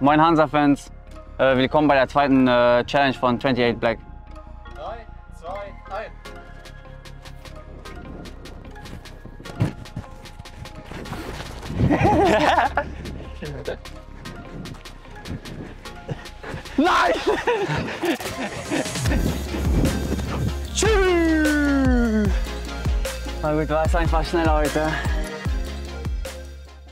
Moin Hansa-Fans, äh, willkommen bei der zweiten äh, Challenge von 28 Black. 3, 2, 1. Nein! Tschüss! Na gut, war es einfach schneller heute.